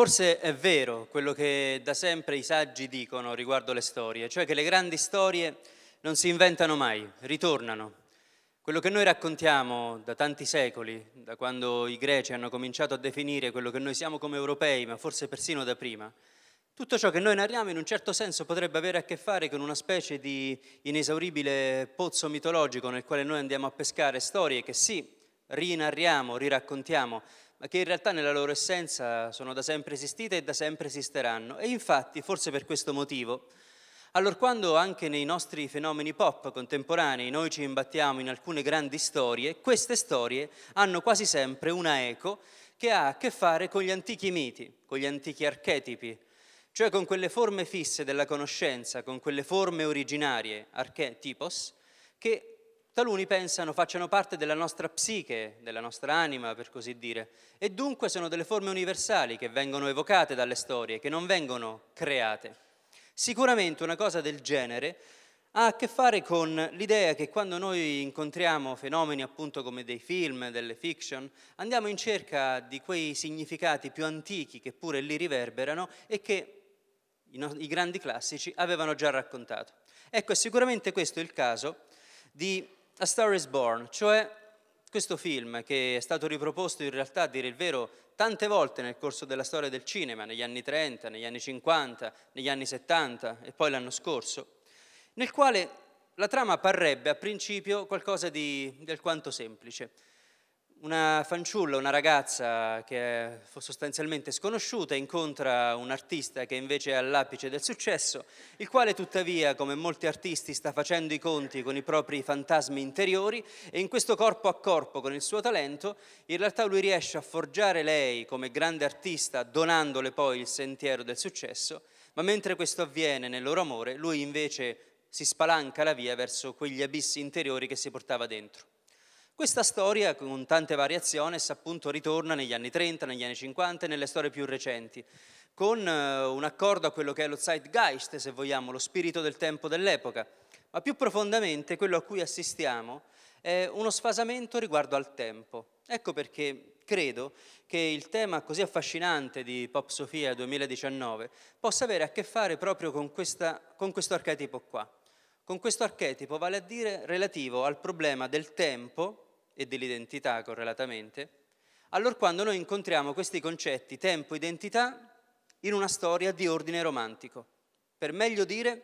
Forse è vero quello che da sempre i saggi dicono riguardo le storie, cioè che le grandi storie non si inventano mai, ritornano. Quello che noi raccontiamo da tanti secoli, da quando i greci hanno cominciato a definire quello che noi siamo come europei, ma forse persino da prima, tutto ciò che noi narriamo in un certo senso potrebbe avere a che fare con una specie di inesauribile pozzo mitologico nel quale noi andiamo a pescare storie che sì, rinarriamo, riraccontiamo, ma che in realtà nella loro essenza sono da sempre esistite e da sempre esisteranno. E infatti, forse per questo motivo, allora quando anche nei nostri fenomeni pop contemporanei noi ci imbattiamo in alcune grandi storie, queste storie hanno quasi sempre una eco che ha a che fare con gli antichi miti, con gli antichi archetipi, cioè con quelle forme fisse della conoscenza, con quelle forme originarie, archetipos, che taluni pensano facciano parte della nostra psiche, della nostra anima, per così dire, e dunque sono delle forme universali che vengono evocate dalle storie, che non vengono create. Sicuramente una cosa del genere ha a che fare con l'idea che quando noi incontriamo fenomeni appunto come dei film, delle fiction, andiamo in cerca di quei significati più antichi che pure lì riverberano e che i, grandi classici avevano già raccontato. Ecco, è sicuramente questo il caso di a Star is Born, cioè questo film che è stato riproposto in realtà, a dire il vero, tante volte nel corso della storia del cinema, negli anni 30, negli anni 50, negli anni 70 e poi l'anno scorso, nel quale la trama parrebbe a principio qualcosa di, alquanto semplice una fanciulla, una ragazza che è sostanzialmente sconosciuta, incontra un artista che invece è all'apice del successo, il quale tuttavia, come molti artisti, sta facendo i conti con i propri fantasmi interiori e in questo corpo a corpo con il suo talento, in realtà lui riesce a forgiare lei come grande artista, donandole poi il sentiero del successo, ma mentre questo avviene nel loro amore, lui invece si spalanca la via verso quegli abissi interiori che si portava dentro. Questa storia, con tante variazioni, appunto ritorna negli anni 30, negli anni 50 e nelle storie più recenti, con eh, un accordo a quello che è lo Zeitgeist, se vogliamo, lo spirito del tempo dell'epoca. Ma più profondamente quello a cui assistiamo è uno sfasamento riguardo al tempo. Ecco perché credo che il tema così affascinante di Pop Sofia 2019 possa avere a che fare proprio con, questa, con questo archetipo qua. Con questo archetipo, vale a dire relativo al problema del tempo e dell'identità correlatamente, allora quando noi incontriamo questi concetti tempo-identità in una storia di ordine romantico. Per meglio dire,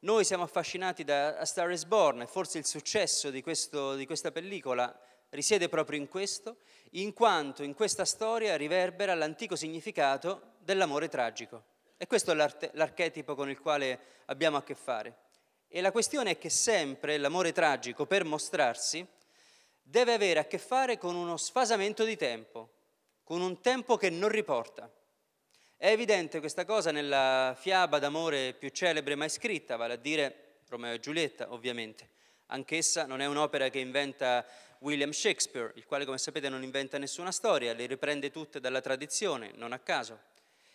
noi siamo affascinati da A Star is Born e forse il successo di, questo, di questa pellicola risiede proprio in questo, in quanto in questa storia riverbera l'antico significato dell'amore tragico. E questo è l'archetipo con il quale abbiamo a che fare. E la questione è che sempre l'amore tragico, per mostrarsi, deve avere a che fare con uno sfasamento di tempo, con un tempo che non riporta. È evidente questa cosa nella fiaba d'amore più celebre mai scritta, vale a dire Romeo e Giulietta, ovviamente. Anch'essa non è un'opera che inventa William Shakespeare, il quale, come sapete, non inventa nessuna storia, le riprende tutte dalla tradizione, non a caso.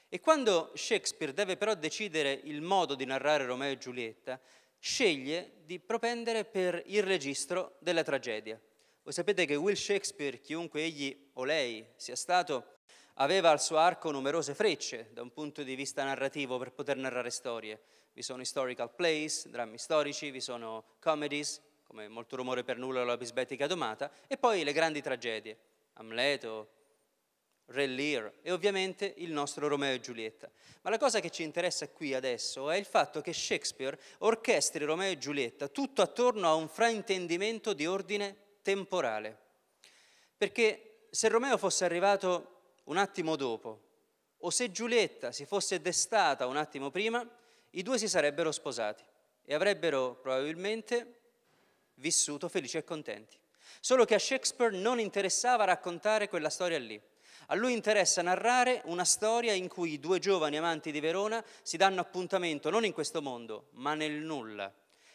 E quando Shakespeare deve però decidere il modo di narrare Romeo e Giulietta, sceglie di propendere per il registro della tragedia. Voi sapete che Will Shakespeare, chiunque egli o lei sia stato, aveva al suo arco numerose frecce da un punto di vista narrativo per poter narrare storie. Vi sono historical plays, drammi storici, vi sono comedies, come Molto rumore per nulla la bisbetica domata, e poi le grandi tragedie, Amleto, Re Lear e ovviamente il nostro Romeo e Giulietta. Ma la cosa che ci interessa qui adesso è il fatto che Shakespeare orchestri Romeo e Giulietta tutto attorno a un fraintendimento di ordine temporale. Perché se Romeo fosse arrivato un attimo dopo, o se Giulietta si fosse destata un attimo prima, i due si sarebbero sposati e avrebbero probabilmente vissuto felici e contenti. Solo che a Shakespeare non interessava raccontare quella storia lì. A lui interessa narrare una storia in cui i due giovani amanti di Verona si danno appuntamento non in questo mondo, ma nel nulla.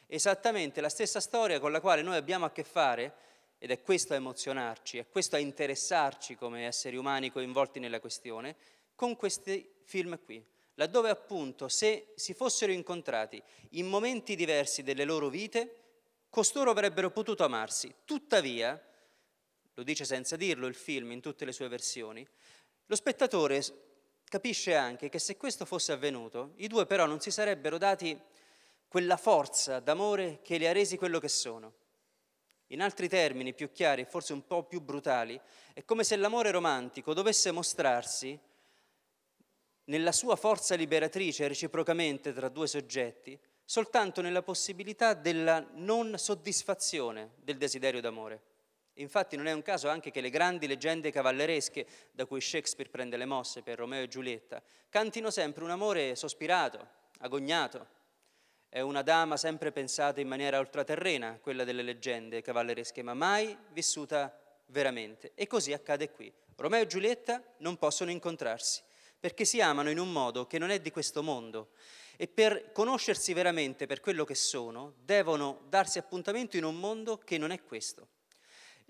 Esattamente la stessa storia con la quale noi abbiamo a che fare ed è questo a emozionarci, è questo a interessarci come esseri umani coinvolti nella questione, con questi film qui. laddove appunto se si fossero incontrati in momenti diversi delle loro vite, costoro avrebbero potuto amarsi. Tuttavia, lo dice senza dirlo il film in tutte le sue versioni, lo spettatore capisce anche che se questo fosse avvenuto, i due però non si sarebbero dati quella forza d'amore che li ha resi quello che sono. In altri termini più chiari e forse un po' più brutali, è come se l'amore romantico dovesse mostrarsi nella sua forza liberatrice reciprocamente tra due soggetti, soltanto nella possibilità della non soddisfazione del desiderio d'amore. Infatti non è un caso anche che le grandi leggende cavalleresche da cui Shakespeare prende le mosse per Romeo e Giulietta cantino sempre un amore sospirato, agognato. È una dama sempre pensata in maniera ultraterrena, quella delle leggende cavalleresche, ma mai vissuta veramente. E così accade qui. Romeo e Giulietta non possono incontrarsi perché si amano in un modo che non è di questo mondo e per conoscersi veramente per quello che sono devono darsi appuntamento in un mondo che non è questo.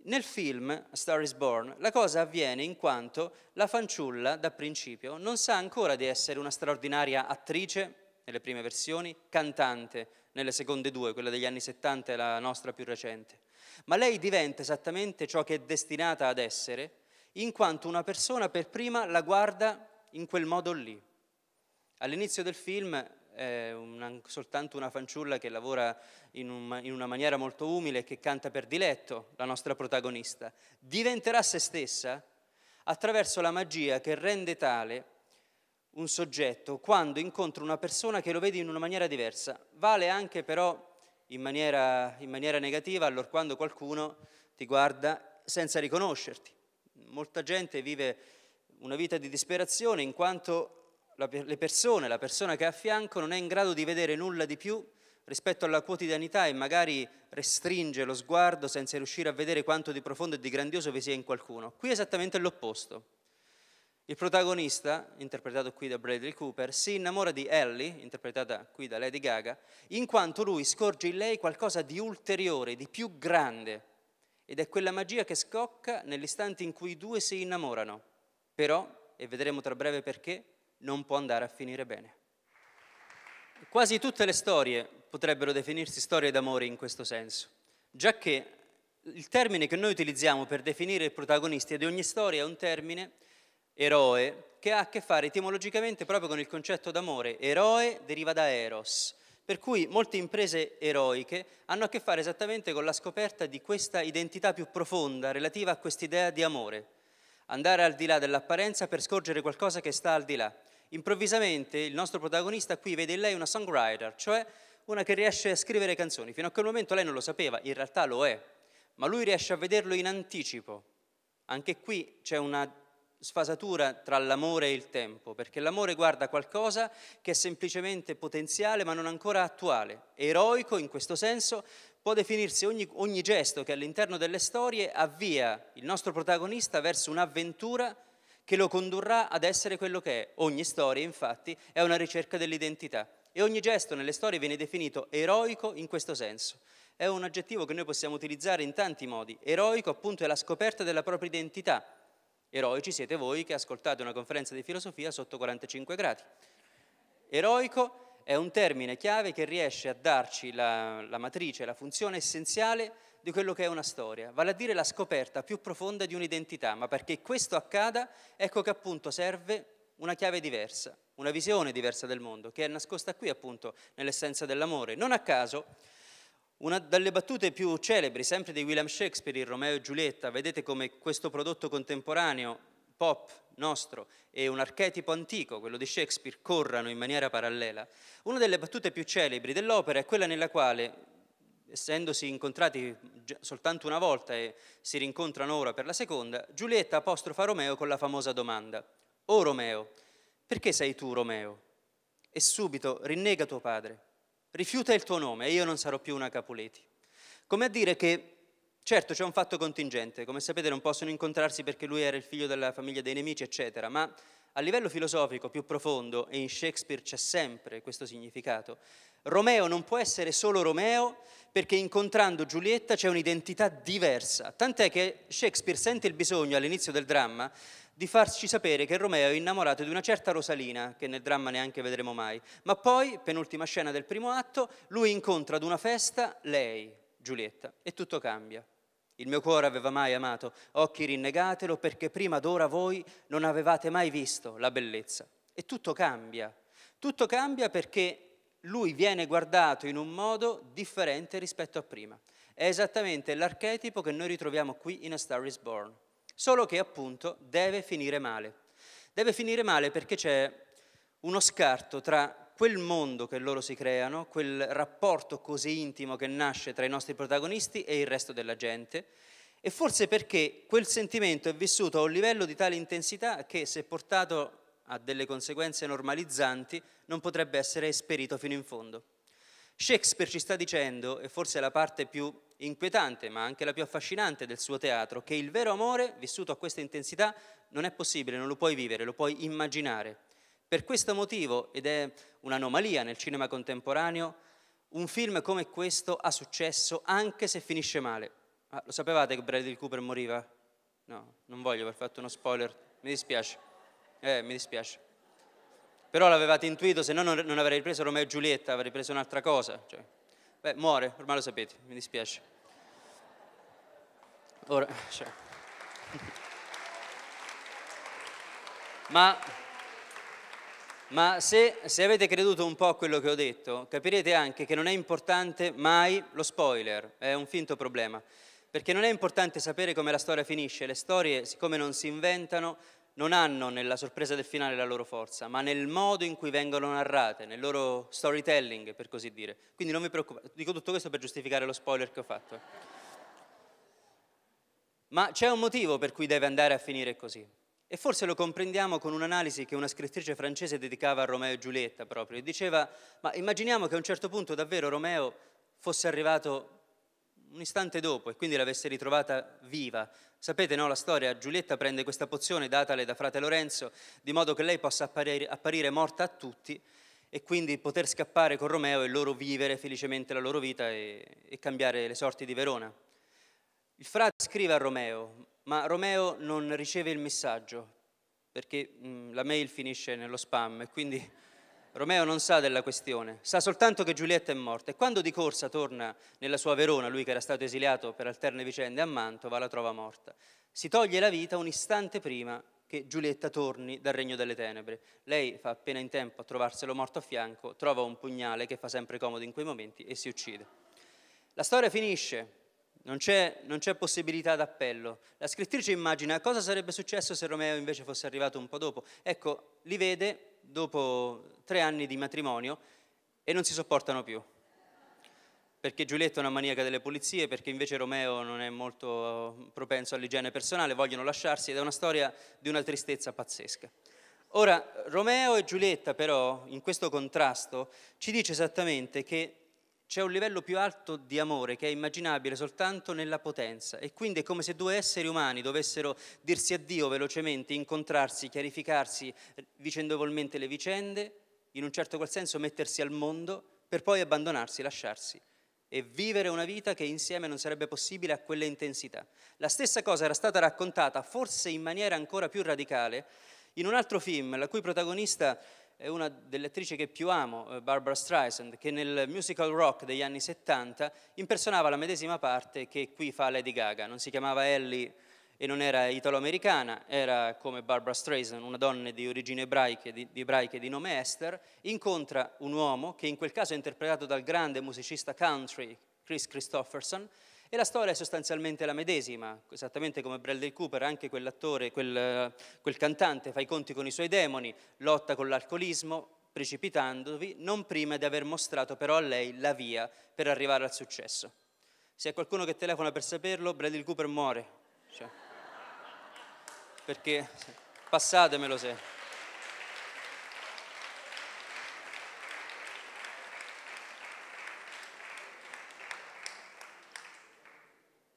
Nel film A Star is Born la cosa avviene in quanto la fanciulla da principio non sa ancora di essere una straordinaria attrice nelle prime versioni, cantante nelle seconde due, quella degli anni 70 e la nostra più recente, ma lei diventa esattamente ciò che è destinata ad essere in quanto una persona per prima la guarda in quel modo lì. All'inizio del film è una, soltanto una fanciulla che lavora in, un, in una maniera molto umile e che canta per diletto, la nostra protagonista. Diventerà se stessa attraverso la magia che rende tale un soggetto quando incontra una persona che lo vede in una maniera diversa. Vale anche però in maniera, in maniera negativa allora quando qualcuno ti guarda senza riconoscerti. Molta gente vive una vita di disperazione in quanto la, le persone, la persona che ha a fianco non è in grado di vedere nulla di più rispetto alla quotidianità e magari restringe lo sguardo senza riuscire a vedere quanto di profondo e di grandioso vi sia in qualcuno. Qui è esattamente l'opposto. Il protagonista, interpretato qui da Bradley Cooper, si innamora di Ellie, interpretata qui da Lady Gaga, in quanto lui scorge in lei qualcosa di ulteriore, di più grande. Ed è quella magia che scocca nell'istante in cui i due si innamorano. Però, e vedremo tra breve perché, non può andare a finire bene. Quasi tutte le storie potrebbero definirsi storie d'amore in questo senso, già che il termine che noi utilizziamo per definire i protagonisti di ogni storia è un termine eroe che ha a che fare etimologicamente proprio con il concetto d'amore. Eroe deriva da eros, per cui molte imprese eroiche hanno a che fare esattamente con la scoperta di questa identità più profonda relativa a quest'idea di amore. Andare al di là dell'apparenza per scorgere qualcosa che sta al di là improvvisamente il nostro protagonista qui vede in lei una songwriter, cioè una che riesce a scrivere canzoni. Fino a quel momento lei non lo sapeva, in realtà lo è, ma lui riesce a vederlo in anticipo. Anche qui c'è una sfasatura tra l'amore e il tempo, perché l'amore guarda qualcosa che è semplicemente potenziale ma non ancora attuale. Eroico in questo senso può definirsi ogni, ogni gesto che all'interno delle storie avvia il nostro protagonista verso un'avventura che lo condurrà ad essere quello che è. Ogni storia, infatti, è una ricerca dell'identità e ogni gesto nelle storie viene definito eroico in questo senso. È un aggettivo che noi possiamo utilizzare in tanti modi. Eroico, appunto, è la scoperta della propria identità. Eroici siete voi che ascoltate una conferenza di filosofia sotto 45 gradi. Eroico è un termine chiave che riesce a darci la, la matrice, la funzione essenziale di quello che è una storia, vale a dire la scoperta più profonda di un'identità, ma perché questo accada, ecco che appunto serve una chiave diversa, una visione diversa del mondo, che è nascosta qui appunto nell'essenza dell'amore. Non a caso, una delle battute più celebri, sempre di William Shakespeare in Romeo e Giulietta, vedete come questo prodotto contemporaneo, pop, nostro, e un archetipo antico, quello di Shakespeare, corrano in maniera parallela. Una delle battute più celebri dell'opera è quella nella quale essendosi incontrati soltanto una volta e si rincontrano ora per la seconda, Giulietta apostrofa Romeo con la famosa domanda, Oh Romeo, perché sei tu Romeo? E subito rinnega tuo padre, rifiuta il tuo nome e io non sarò più una Capuleti. Come a dire che, certo c'è un fatto contingente, come sapete non possono incontrarsi perché lui era il figlio della famiglia dei nemici, eccetera, ma a livello filosofico più profondo, e in Shakespeare c'è sempre questo significato, Romeo non può essere solo Romeo perché incontrando Giulietta c'è un'identità diversa. Tant'è che Shakespeare sente il bisogno all'inizio del dramma di farci sapere che Romeo è innamorato di una certa Rosalina, che nel dramma neanche vedremo mai. Ma poi, penultima scena del primo atto, lui incontra ad una festa lei, Giulietta, e tutto cambia. Il mio cuore aveva mai amato, occhi rinnegatelo perché prima d'ora voi non avevate mai visto la bellezza. E tutto cambia. Tutto cambia perché lui viene guardato in un modo differente rispetto a prima. È esattamente l'archetipo che noi ritroviamo qui in A Star is Born solo che appunto deve finire male. Deve finire male perché c'è uno scarto tra quel mondo che loro si creano, quel rapporto così intimo che nasce tra i nostri protagonisti e il resto della gente, e forse perché quel sentimento è vissuto a un livello di tale intensità che se portato a delle conseguenze normalizzanti non potrebbe essere esperito fino in fondo. Shakespeare ci sta dicendo, e forse la parte più inquietante, ma anche la più affascinante del suo teatro, che il vero amore, vissuto a questa intensità, non è possibile, non lo puoi vivere, lo puoi immaginare. Per questo motivo, ed è un'anomalia nel cinema contemporaneo, un film come questo ha successo anche se finisce male. Ah, lo sapevate che Bradley Cooper moriva? No, non voglio aver fatto uno spoiler, mi dispiace. Eh, mi dispiace. Però l'avevate intuito, se no non avrei preso Romeo e Giulietta, avrei preso un'altra cosa. Cioè, beh, muore, ormai lo sapete, mi dispiace. Ora, cioè. Ma, ma se, se, avete creduto un po' a quello che ho detto, capirete anche che non è importante mai lo spoiler, è un finto problema, perché non è importante sapere come la storia finisce, le storie, siccome non si inventano, non hanno nella sorpresa del finale la loro forza, ma nel modo in cui vengono narrate, nel loro storytelling, per così dire. Quindi non vi preoccupate, dico tutto questo per giustificare lo spoiler che ho fatto. Ma c'è un motivo per cui deve andare a finire così. E forse lo comprendiamo con un'analisi che una scrittrice francese dedicava a Romeo e Giulietta proprio. Diceva, ma immaginiamo che a un certo punto davvero Romeo fosse arrivato un istante dopo e quindi l'avesse ritrovata viva. Sapete, no, la storia, Giulietta prende questa pozione datale da frate Lorenzo, di modo che lei possa apparire, apparire morta a tutti e quindi poter scappare con Romeo e loro vivere felicemente la loro vita e, e cambiare le sorti di Verona. Il frate scrive a Romeo, ma Romeo non riceve il messaggio perché mh, la mail finisce nello spam e quindi Romeo non sa della questione, sa soltanto che Giulietta è morta e quando di corsa torna nella sua Verona, lui che era stato esiliato per alterne vicende a Mantova, la trova morta. Si toglie la vita un istante prima che Giulietta torni dal regno delle tenebre. Lei fa appena in tempo a trovarselo morto a fianco, trova un pugnale che fa sempre comodo in quei momenti e si uccide. La storia finisce, non c'è, non c'è, possibilità d'appello. La scrittrice immagina cosa sarebbe successo se Romeo invece fosse arrivato un po' dopo. Ecco, li vede dopo tre anni di matrimonio e non si sopportano più. Perché Giulietta è una maniaca delle pulizie, perché invece Romeo non è molto propenso all'igiene personale, vogliono lasciarsi ed è una storia di una tristezza pazzesca. Ora, Romeo e Giulietta però, in questo contrasto, ci dice esattamente che c'è un livello più alto di amore che è immaginabile soltanto nella potenza e quindi è come se due esseri umani dovessero dirsi addio velocemente, incontrarsi, chiarificarsi vicendevolmente le vicende, in un certo qual senso mettersi al mondo per poi abbandonarsi, lasciarsi e vivere una vita che insieme non sarebbe possibile a quelle intensità. La stessa cosa era stata raccontata, forse in maniera ancora più radicale, in un altro film, la cui protagonista è una delle attrici che più amo, eh, Barbara Streisand, che nel musical rock degli anni 70 impersonava la medesima parte che qui fa Lady Gaga. Non si chiamava Ellie e non era italo-americana, era come Barbara Streisand, una donna di origini ebraiche di, di ebraiche di nome Esther, incontra un uomo che in quel caso è interpretato dal grande musicista country Chris Christopherson, e la storia è sostanzialmente la medesima, esattamente come Bradley Cooper, anche quell'attore, quel, quel cantante fa i conti con i suoi demoni, lotta con l'alcolismo, precipitandovi, non prima di aver mostrato però a lei la via per arrivare al successo. Se è qualcuno che telefona per saperlo, Bradley Cooper muore. Cioè, perché passatemelo se.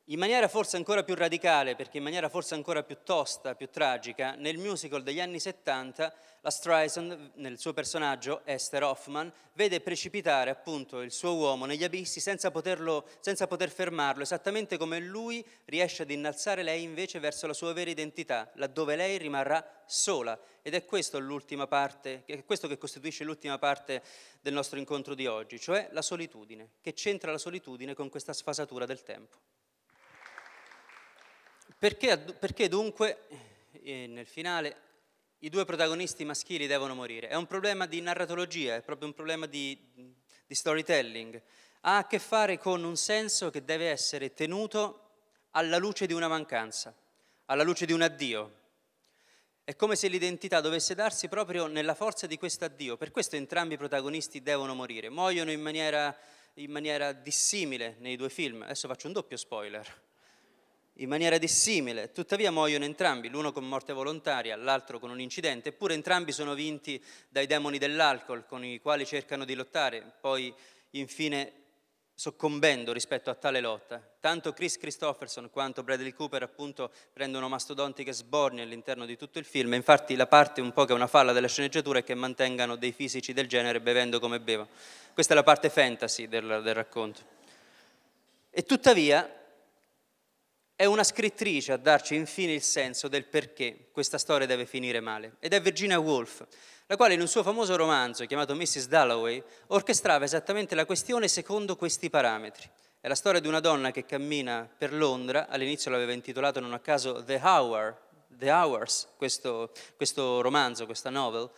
In maniera forse ancora più radicale, perché in maniera forse ancora più tosta, più tragica, nel musical degli anni 70 la Streisand, nel suo personaggio Esther Hoffman, vede precipitare appunto il suo uomo negli abissi senza, poterlo, senza poter fermarlo, esattamente come lui riesce ad innalzare lei invece verso la sua vera identità, laddove lei rimarrà sola. Ed è questo, parte, è questo che costituisce l'ultima parte del nostro incontro di oggi, cioè la solitudine. Che c'entra la solitudine con questa sfasatura del tempo? Perché, perché dunque, eh, nel finale, i due protagonisti maschili devono morire? È un problema di narratologia, è proprio un problema di, di storytelling. Ha a che fare con un senso che deve essere tenuto alla luce di una mancanza, alla luce di un addio. È come se l'identità dovesse darsi proprio nella forza di questo addio. Per questo entrambi i protagonisti devono morire. Muoiono in maniera, in maniera dissimile nei due film. Adesso faccio un doppio spoiler in maniera dissimile, tuttavia muoiono entrambi, l'uno con morte volontaria, l'altro con un incidente, eppure entrambi sono vinti dai demoni dell'alcol con i quali cercano di lottare, poi infine soccombendo rispetto a tale lotta. Tanto Chris Christopherson quanto Bradley Cooper appunto prendono mastodontiche sborni all'interno di tutto il film, infatti la parte un po' che è una falla della sceneggiatura è che mantengano dei fisici del genere bevendo come bevono. Questa è la parte fantasy del, del racconto. E tuttavia è una scrittrice a darci infine il senso del perché questa storia deve finire male, ed è Virginia Woolf, la quale in un suo famoso romanzo chiamato Mrs. Dalloway orchestrava esattamente la questione secondo questi parametri. È la storia di una donna che cammina per Londra, all'inizio l'aveva intitolato non a caso The Hour, The Hours, questo, questo romanzo, questa novel,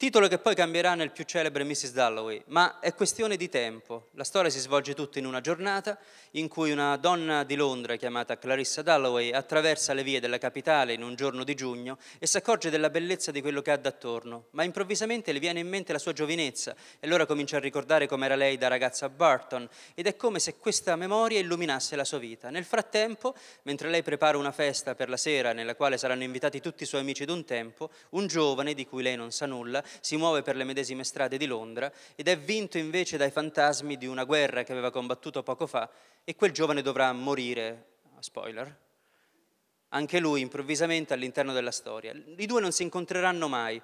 Titolo che poi cambierà nel più celebre Mrs. Dalloway, ma è questione di tempo. La storia si svolge tutta in una giornata in cui una donna di Londra chiamata Clarissa Dalloway attraversa le vie della capitale in un giorno di giugno e si accorge della bellezza di quello che ha d'attorno, ma improvvisamente le viene in mente la sua giovinezza e allora comincia a ricordare com'era lei da ragazza a Barton ed è come se questa memoria illuminasse la sua vita. Nel frattempo, mentre lei prepara una festa per la sera nella quale saranno invitati tutti i suoi amici d'un tempo, un giovane di cui lei non sa nulla si muove per le medesime strade di Londra ed è vinto invece dai fantasmi di una guerra che aveva combattuto poco fa e quel giovane dovrà morire, spoiler, anche lui improvvisamente all'interno della storia. I due non si incontreranno mai,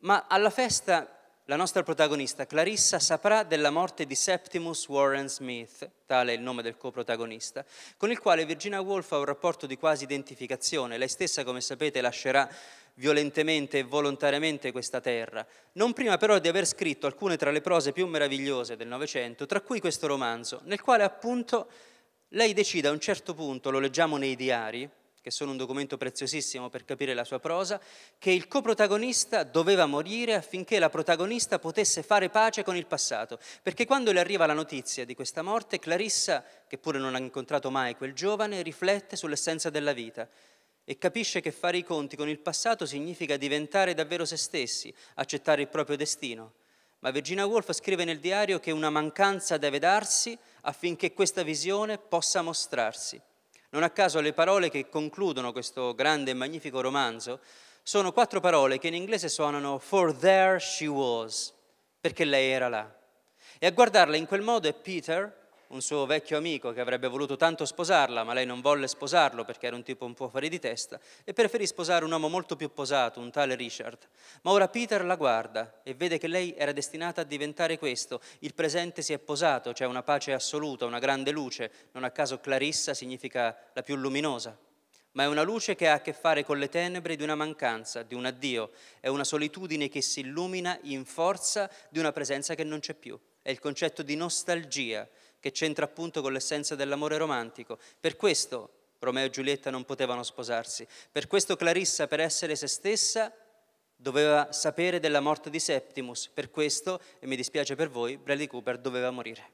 ma alla festa la nostra protagonista Clarissa saprà della morte di Septimus Warren Smith, tale è il nome del coprotagonista, con il quale Virginia Woolf ha un rapporto di quasi identificazione. Lei stessa, come sapete, lascerà violentemente e volontariamente questa terra, non prima però di aver scritto alcune tra le prose più meravigliose del Novecento, tra cui questo romanzo, nel quale appunto lei decide a un certo punto, lo leggiamo nei diari, che sono un documento preziosissimo per capire la sua prosa, che il coprotagonista doveva morire affinché la protagonista potesse fare pace con il passato. Perché quando le arriva la notizia di questa morte, Clarissa, che pure non ha incontrato mai quel giovane, riflette sull'essenza della vita e capisce che fare i conti con il passato significa diventare davvero se stessi, accettare il proprio destino. Ma Virginia Woolf scrive nel diario che una mancanza deve darsi affinché questa visione possa mostrarsi. Non a caso le parole che concludono questo grande e magnifico romanzo sono quattro parole che in inglese suonano For there she was, perché lei era là. E a guardarla in quel modo è Peter, un suo vecchio amico che avrebbe voluto tanto sposarla, ma lei non volle sposarlo perché era un tipo un po' fuori di testa, e preferì sposare un uomo molto più posato, un tale Richard. Ma ora Peter la guarda e vede che lei era destinata a diventare questo. Il presente si è posato, c'è una pace assoluta, una grande luce. Non a caso Clarissa significa la più luminosa ma è una luce che ha a che fare con le tenebre di una mancanza, di un addio, è una solitudine che si illumina in forza di una presenza che non c'è più. È il concetto di nostalgia, che c'entra appunto con l'essenza dell'amore romantico. Per questo Romeo e Giulietta non potevano sposarsi. Per questo Clarissa, per essere se stessa, doveva sapere della morte di Septimus. Per questo, e mi dispiace per voi, Bradley Cooper doveva morire.